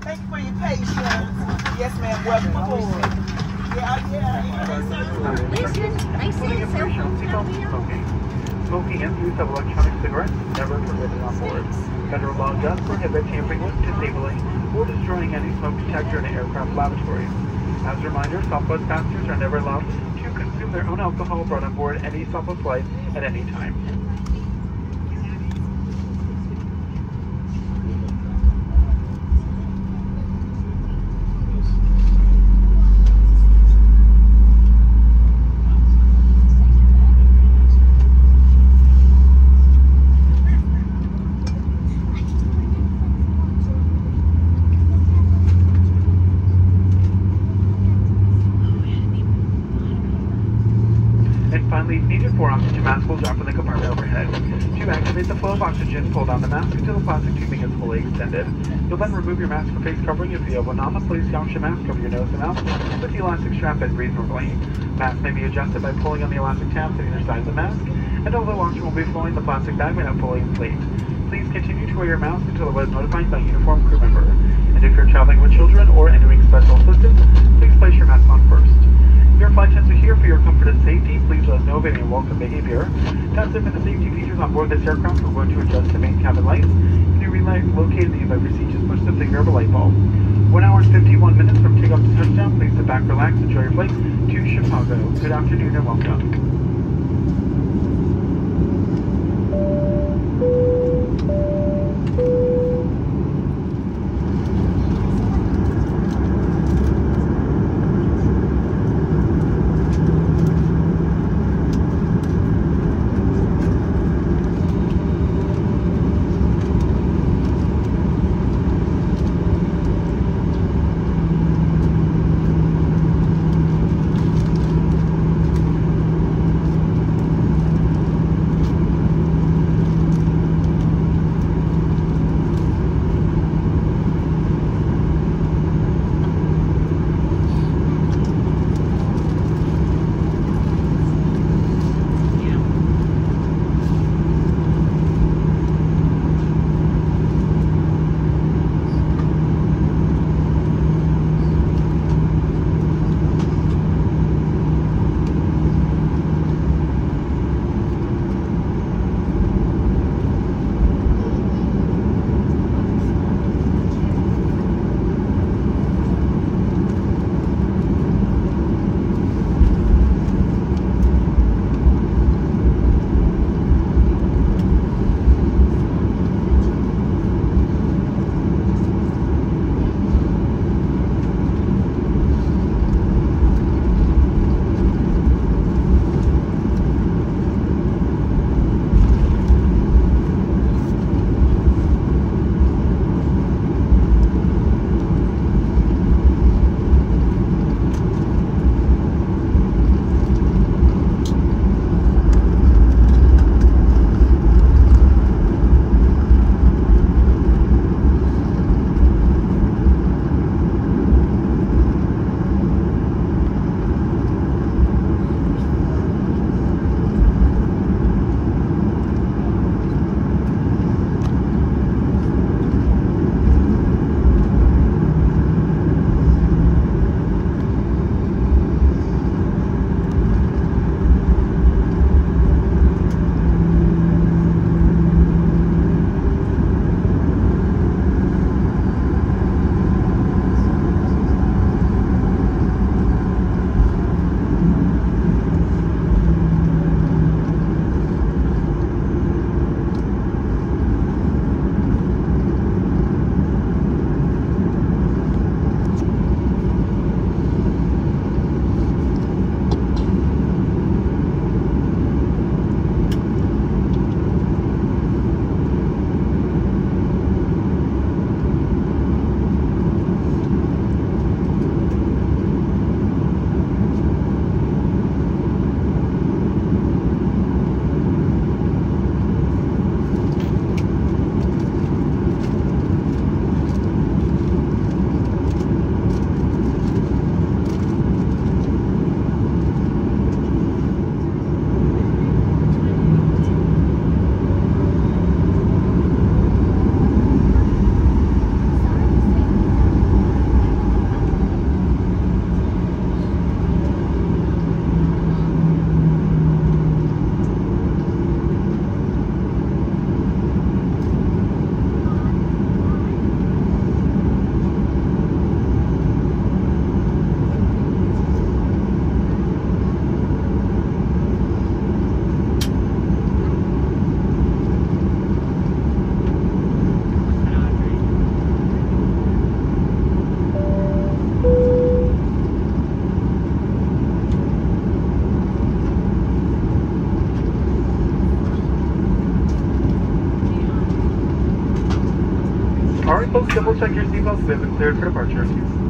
Thank you for your patience. Yes, ma'am. Welcome aboard. Yeah, yeah. Including information on seatbelt smoking. Smoking and use of electronic cigarettes is never permitted on board. Federal law does prohibit tampering with, disabling, or destroying any smoke detector in an aircraft lavatory. As a reminder, Southwest passengers are never allowed to consume their own alcohol brought on board any Southwest flight at any time. And finally, if needed, four oxygen mask will drop in the compartment overhead. To activate the flow of oxygen, pull down the mask until the plastic tubing is fully extended. You'll then remove your mask or face covering if you have one on. Please count your mask over your nose and mouth with the elastic strap and normally. Mask may be adjusted by pulling on the elastic tabs at either side of the mask, and although oxygen will be flowing, the plastic bag may not fully inflate. Please continue to wear your mask until it was notified by a uniformed crew member. And if you're traveling with children or entering special assistance, please place your mask on first. Your flight attendants are here for your comfort and safety. Please let us know of any welcome behavior. That's it for the safety features on board this aircraft. We're going to adjust the main cabin lights. If you relight located the your seat, just push the finger of a light bulb. One hour and 51 minutes from takeoff to touchdown. Please sit back, relax, and enjoy your flight to Chicago. Good afternoon and welcome. Double check your seatbelts. We have been cleared for departure.